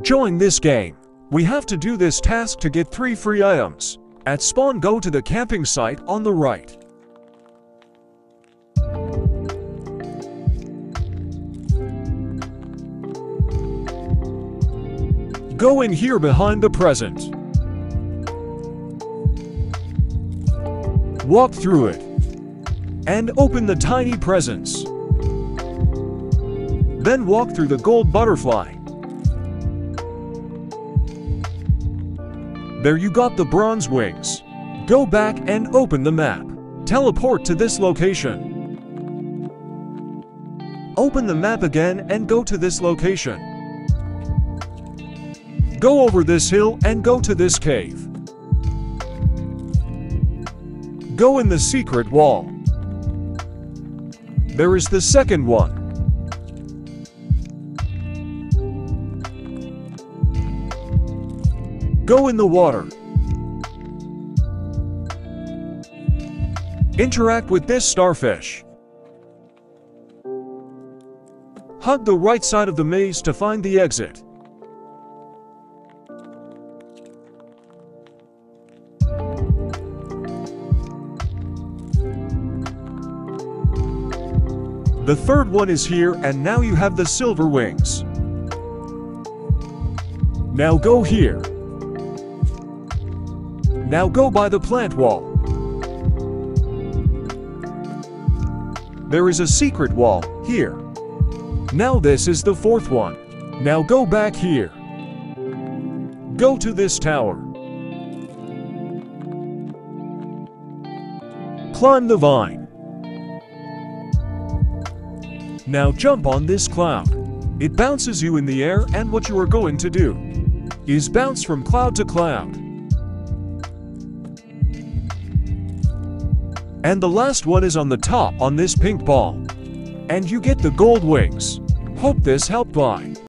Join this game. We have to do this task to get 3 free items. At spawn go to the camping site on the right. Go in here behind the present. Walk through it. And open the tiny presents. Then walk through the gold butterfly. There you got the bronze wings. Go back and open the map. Teleport to this location. Open the map again and go to this location. Go over this hill and go to this cave. Go in the secret wall. There is the second one. Go in the water. Interact with this starfish. Hug the right side of the maze to find the exit. The third one is here and now you have the silver wings. Now go here. Now go by the plant wall. There is a secret wall, here. Now this is the fourth one. Now go back here. Go to this tower. Climb the vine. Now jump on this cloud. It bounces you in the air and what you are going to do is bounce from cloud to cloud. And the last one is on the top on this pink ball. And you get the gold wings. Hope this helped bye.